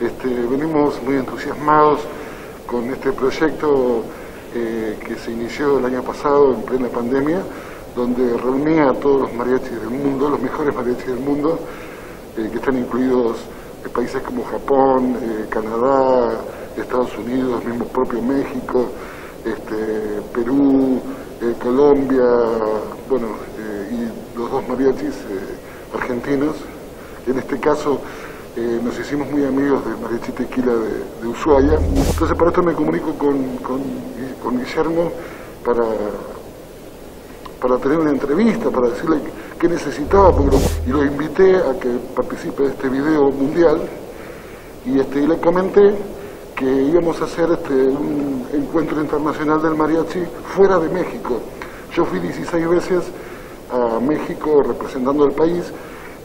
Este, venimos muy entusiasmados con este proyecto eh, que se inició el año pasado en plena pandemia, donde reunía a todos los mariachis del mundo, los mejores mariachis del mundo, eh, que están incluidos en países como Japón, eh, Canadá, Estados Unidos, mismo propio México, este, Perú, Colombia, bueno, y los dos mariachis argentinos. En este caso eh, nos hicimos muy amigos de Mariachi Tequila de, Ushuaia. Entonces para esto me comunico con, Guillermo para, para tener una entrevista, para decirle qué necesitaba, y lo invité a que participe de este video mundial y, este, le comenté que íbamos a hacer este, un encuentro internacional del mariachi fuera de México. Yo fui 16 veces a México representando al país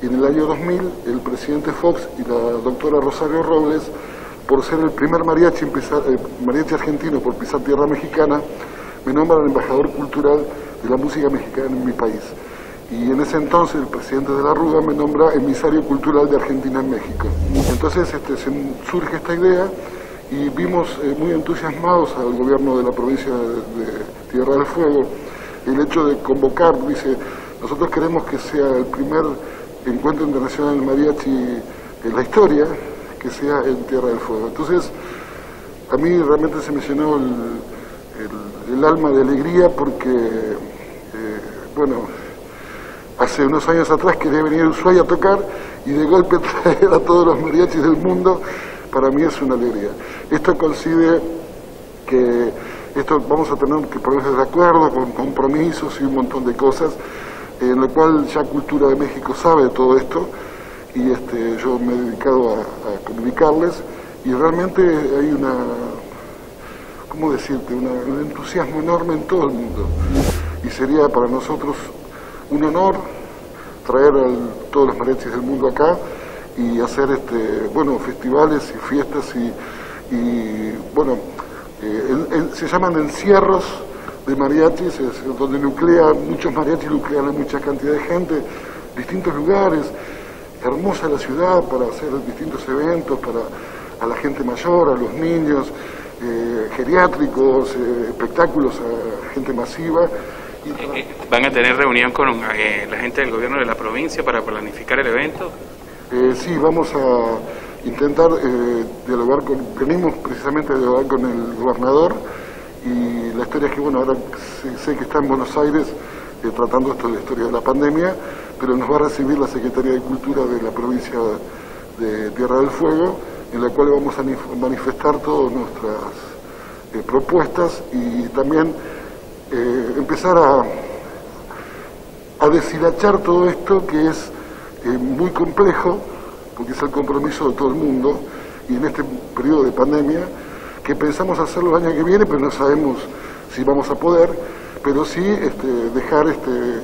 en el año 2000 el presidente Fox y la doctora Rosario Robles, por ser el primer mariachi, eh, mariachi argentino por pisar tierra mexicana, me nombran embajador cultural de la música mexicana en mi país. Y en ese entonces el presidente de la Ruda me nombra emisario cultural de Argentina en México. Entonces este, surge esta idea y vimos eh, muy entusiasmados al gobierno de la provincia de Tierra del Fuego el hecho de convocar, dice, nosotros queremos que sea el primer encuentro internacional de mariachi en la historia que sea en Tierra del Fuego. Entonces, a mí realmente se me llenó el, alma de alegría porque, eh, bueno, hace unos años atrás quería venir a Ushuaia a tocar y de golpe traer a todos los mariachis del mundo, para mí es una alegría. Esto coincide que esto vamos a tener que ponernos de acuerdo con compromisos y un montón de cosas en lo cual ya Cultura de México sabe todo esto y este, yo me he dedicado a, comunicarles y realmente hay una, ¿cómo decirte?, un entusiasmo enorme en todo el mundo y sería para nosotros un honor traer a todos los mariachis del mundo acá y hacer este, bueno, festivales y fiestas y, bueno, eh, se llaman encierros de mariachis, es donde nuclea, muchos mariachis nuclean a mucha cantidad de gente, distintos lugares, hermosa la ciudad para hacer distintos eventos para a la gente mayor, a los niños, eh, geriátricos, eh, espectáculos a gente masiva. Eh, ¿Van a tener reunión con la gente del gobierno de la provincia para planificar el evento? sí, vamos a intentar dialogar con, venimos precisamente a dialogar con el gobernador, y la historia es que, bueno, ahora sé, que está en Buenos Aires eh, tratando esto de la historia de la pandemia, pero nos va a recibir la Secretaría de Cultura de la provincia de Tierra del Fuego, en la cual vamos a manifestar todas nuestras eh, propuestas y también eh, empezar a, a deshilachar todo esto que es muy complejo, porque es el compromiso de todo el mundo, y en este periodo de pandemia, que pensamos hacerlo el año que viene, pero no sabemos si vamos a poder, pero sí este, dejar este,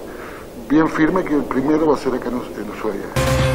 bien firme que el primero va a ser acá en Ushuaia.